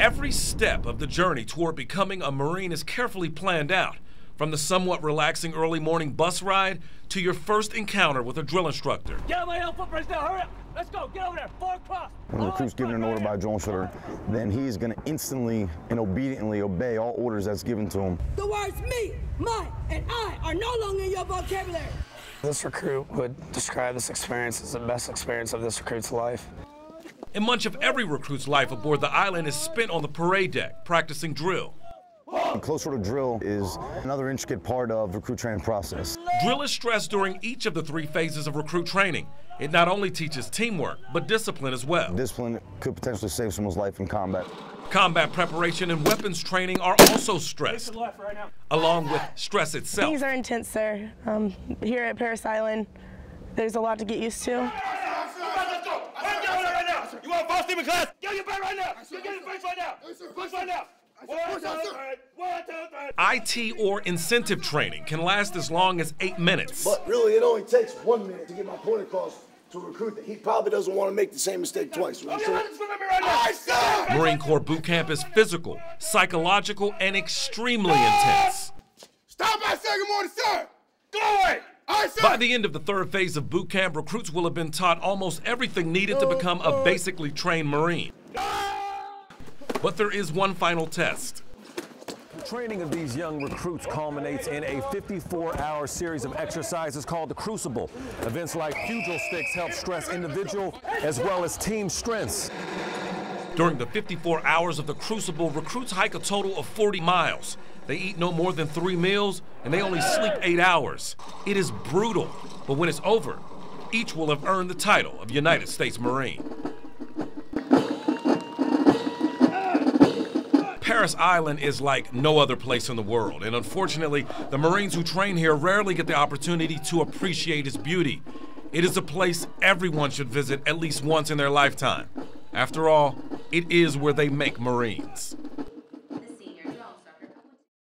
Every step of the journey toward becoming a Marine is carefully planned out, from the somewhat relaxing early morning bus ride to your first encounter with a drill instructor. Get on my own footprints now, hurry up! Let's go, get over there, far across! When the recruit's given an order by a drill instructor, then he's going to instantly and obediently obey all orders that's given to him. The words me, my, and I are no longer in your vocabulary. This recruit would describe this experience as the best experience of this recruit's life. And much of every recruit's life aboard the island is spent on the parade deck, practicing drill. Close order drill is another intricate part of recruit training process. Drill is stressed during each of the three phases of recruit training. It not only teaches teamwork, but discipline as well. Discipline could potentially save someone's life in combat. Combat preparation and weapons training are also stressed, along with stress itself. Things are intense, sir. Um, here at Parris Island, there's a lot to get used to. You want false demon class? Get your bed right now! Get your face right now! Push right now! One, two, three. One, two, three. IT or incentive training can last as long as eight minutes. But really, it only takes one minute to get my point across to a recruit that he probably doesn't want to make the same mistake twice. You know what I'm saying? Swim at me right! Marine Corps boot camp is physical, psychological, and extremely intense. Stop by say good morning, sir. Go away! All right. By the end of the third phase of boot camp, recruits will have been taught almost everything needed to oh, become a basically trained Marine. But there is one final test. Training of these young recruits culminates in a 54-hour series of exercises called the Crucible. Events like pugil sticks help stress individual as well as team strengths. During the 54 hours of the Crucible, recruits hike a total of 40 miles. They eat no more than three meals, and they only sleep eight hours. It is brutal, but when it's over, each will have earned the title of United States Marine. Parris Island is like no other place in the world, and unfortunately, the Marines who train here rarely get the opportunity to appreciate its beauty. It is a place everyone should visit at least once in their lifetime. After all, it is where they make Marines.